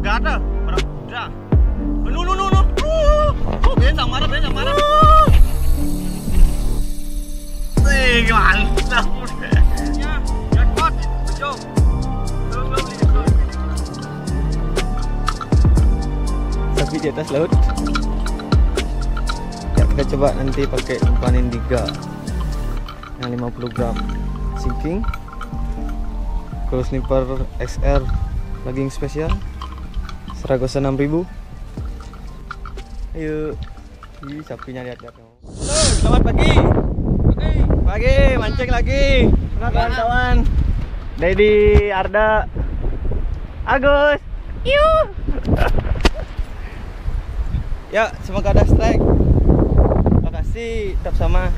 Gak ada. Udah. Uh, marah, marah. Di atas laut. Ya kita coba nanti pakai umpan indiga yang 50 gram sinking. Snipper XR lagi yang spesial Seragosa 6000 ayo. Ih, sapinya lihat-lihat Halo, selamat pagi. Pagi mancing lagi. Kawan-kawan. Dedi Arda. Agus. Yuh. Ya, semoga ada strike. Makasih tetap sama.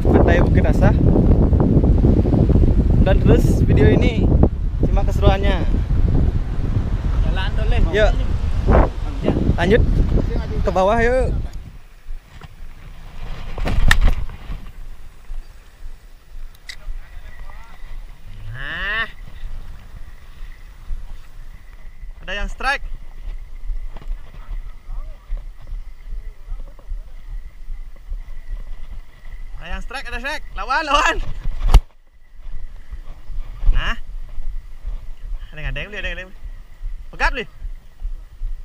Pantai Bukit Asah. Dan terus video ini simak keseruannya. Jalan. Yuk. Lanjut ke bawah yuk. Nah. Ada yang strike. Ada yang strike, ada strike. Lawan, lawan. Nah. Yang ada yang ada. Pegat beli.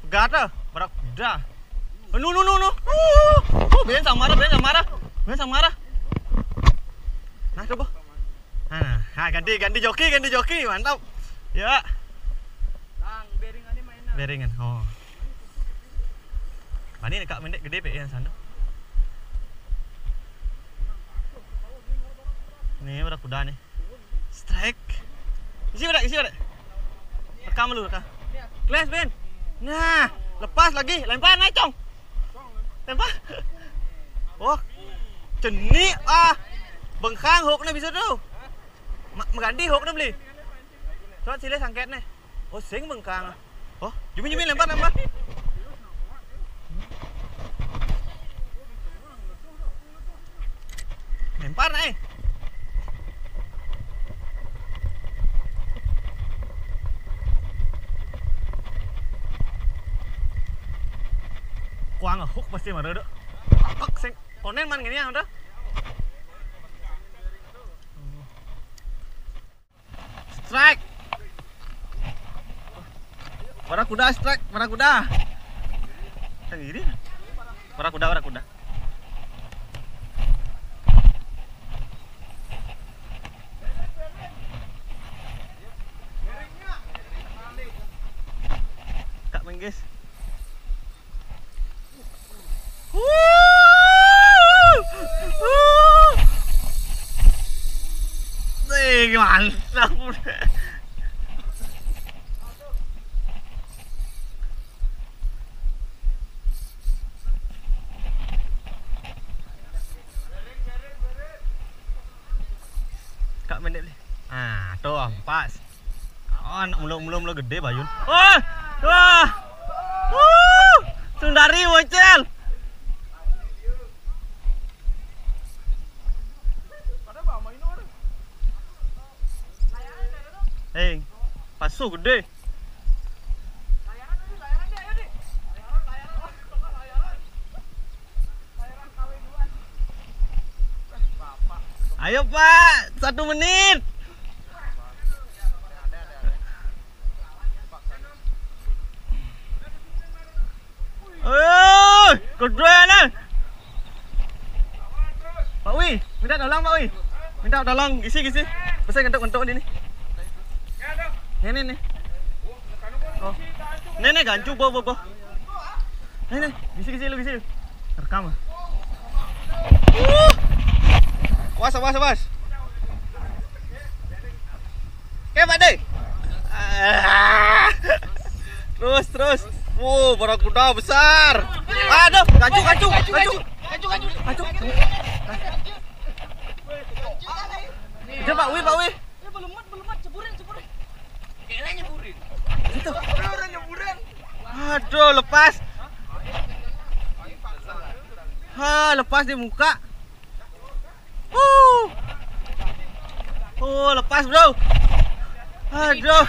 Pegat ah. Barak udah. Oh, nu nu nu nu. Uh, uh, ben sama marah, ben sama marah. Ben sama marah. Nah, coba. Nah, nah, ganti ganti joki, ganti joki, mantap. Ya. Lang, beringannya mainan. Beringan. Oh. Mana ni kak mendek gede pe yang sana. Ni berapa kuda ni? Strike. Isi berapa? Isi berapa? Rekam dulu, rekam. Kelas Ben. Nah, lepas lagi, lempar naik cong. Lempar. Oh, ceni ah. Bengkang hook ni bisa tu. Ma- Mengganti hook ni beli. Coba sila sangket ni. Oh, sing bengkang. ah. Oh, jumi jumi lempar lempar. Lempar naik. Hook pasti mana dok. Pak sing konen man gini yang ada. Strike. Barakuda strike, barakuda. Sendiri. Barakuda, barakuda. Kak Menggis. Wih, mantap udah. Kak boleh. Ah, tuh pas. Oh, anak mulung-mulung lo gede bayun. Wah, wah. Wuh, Sundari bocel. Hei, pasu gede. Ayo Pak, satu menit. Oh, keren ah. Pak Wi, minta tolong Pak Wi. Minta tolong isi isi. Pesan kentuk-kentuk. Ini nih nih. Oh. Nih gancu bo bo bo. Ini nih, gisi gisi lu gisi. Rekam. ah. Uh. Awas awas awas. Oke Pak De. Ah. Terus terus. Wow, barakuda besar. Aduh, gancu gancu gancu. Kaju, kaju. Gancu. Itu Pak Wi, Pak Wi. Itu. Orang. Aduh, lepas. Ha, lepas di muka. Uh. Oh, lepas, Bro. Aduh.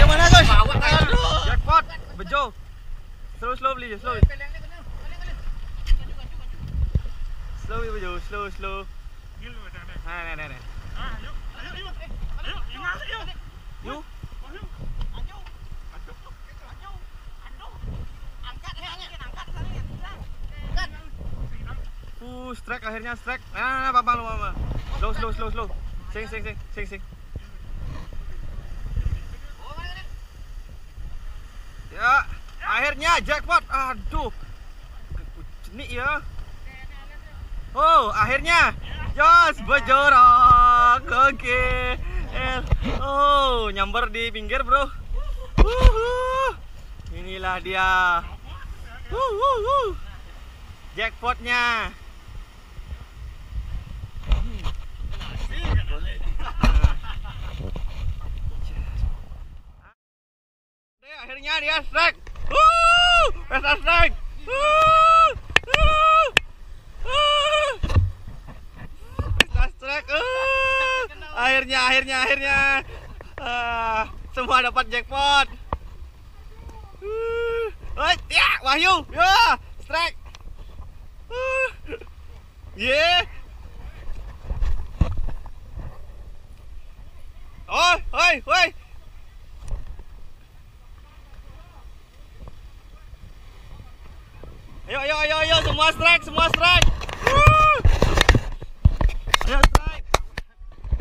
Yang mana? Aduh. Jackpot. Bejo. Slow slow beli slow. Slow bejo, slow slow. Ha, nah, nah, nah. You? Uh, strike akhirnya strike. Ah, apa lu mama. Slow slow slow slow. Sing sing sing sing sing. Ya, akhirnya jackpot. Aduh. Jenik ya. Oh, akhirnya. Jos, bejorok. Oke. Oh, nyamber di pinggir, Bro. Inilah dia. Jackpotnya. Deh, akhirnya dia strike. Wuh, pesta strike. Wuh, wuh, wuh. Pesta strike. Uh, akhirnya, akhirnya, akhirnya. Ah, semua dapat jackpot. Uh, ya, Wahyu, ya, strike. Uh, yeah. Oi, oi, oi. Ayo, ayo, ayo, ayo, semua strike, semua strike. Ayo strike.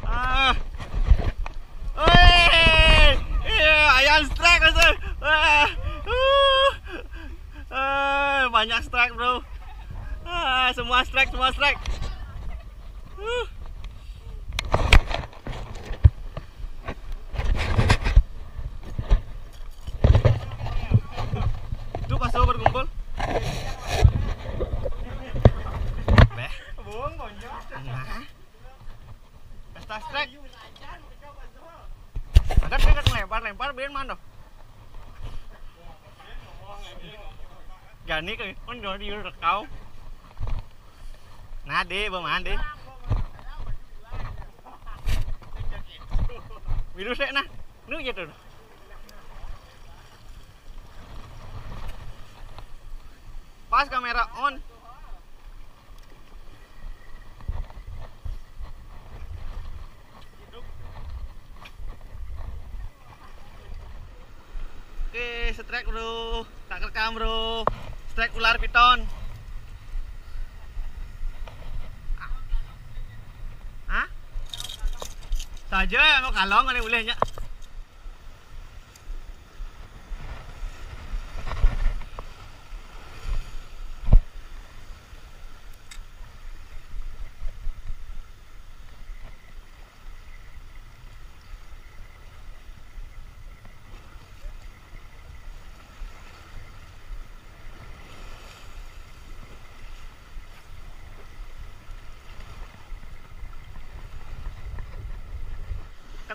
Ah. Oi! Iya, strike aja. Ah. Uh. Banyak strike, Bro. Ah, semua strike, semua strike. Uh. Itu pas lo berkumpul. Beh. Nah. Pesta strike. Ada pegang lempar, lempar biar mana? Gani kan, kan jadi dia rekau. Nah deh, bawa deh. Virus deh nah, nu. Pas kamera on. Oke, strike bro. Tak rekam bro. Strike ular piton. Hah? Saja mau kalong kan boleh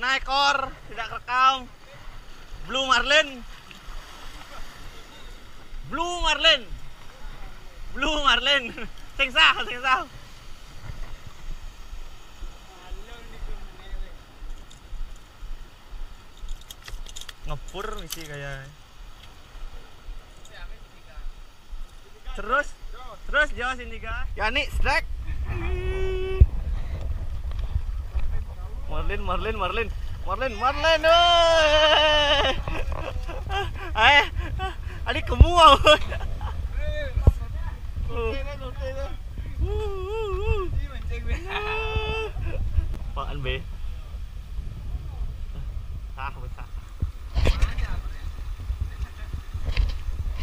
Kena ekor, tidak rekam. Blue Marlin. Blue Marlin. Blue Marlin. Sing sah, sing sah. Ngepur misi kayak. Terus, terus jauh sini ga. Yani strike. Marlin, Marlin, Marlin, Marlin, Marlin, oi! Eh, adik kamu ah. Apaan be? Ah, besar.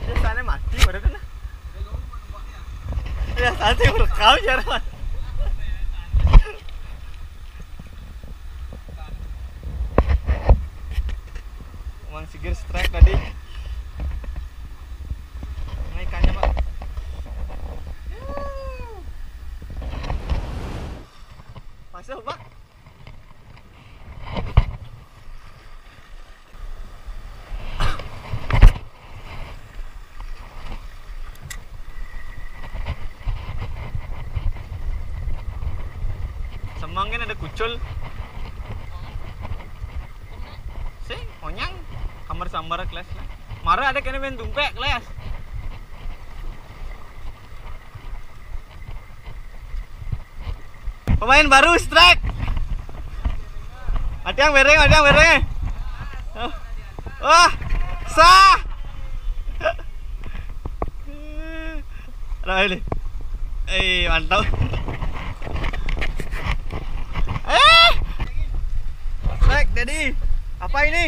Ya sana mati sana merekam jarang. Emang sigir strike tadi. Nah, ikannya pak. Masuk pak. Semangin ada kucul. sambar kelas marah ada kena main tumpek kelas. Pemain baru strike. Ada yang bereng ada yang bereng oh. wah sah. Ada ini. Eh mantap. eh jadi apa ini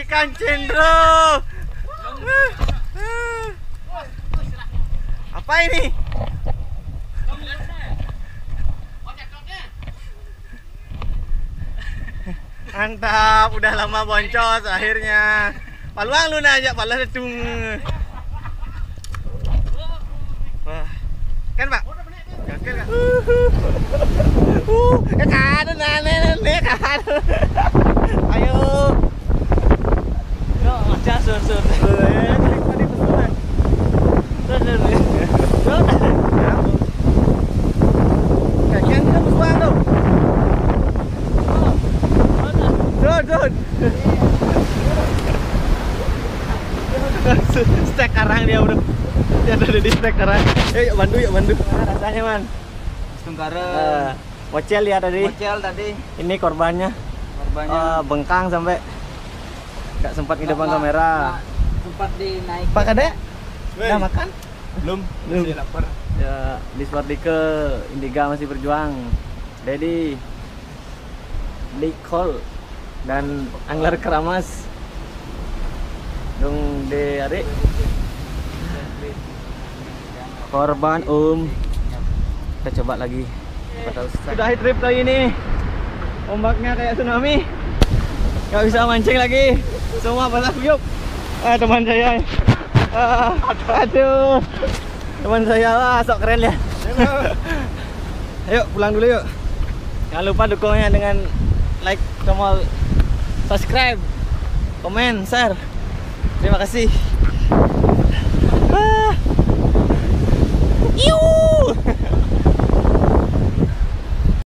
ikan cendro apa ini Mantap, udah lama boncos akhirnya. Paluang lu nanya, palah cung. Wah. Kan, Pak? Gagal kan? Uh, ke kanan, kanan. Ayo. Yo, aja sur sur. Eh. Stek karang dia udah. Dia ada di stek karang. Eh, yuk bantu, yuk bantu. rasanya, Man? Tungkara. Eh, Bocel ya tadi. Bocel tadi. Ini korbannya. Korbannya. Eh, bengkang sampai nggak sempat di depan kamera. Sempat dinaik. Pak Kade, udah makan? Belum. Belum. Masih lapar. Ya, di Spardike Indiga masih berjuang. Dedi, Nicole dan Angler Keramas. Dong de adik. Korban Om. Kita coba lagi. Sudah hit trip kali ini. Ombaknya kayak tsunami. Gak bisa mancing lagi. Semua basah kuyup. Ah, teman saya. Ah, aduh. Teman saya lah, sok keren ya. Ayo pulang dulu yuk. Jangan lupa dukungnya dengan like, tombol subscribe, komen, share. Terima kasih. Ah.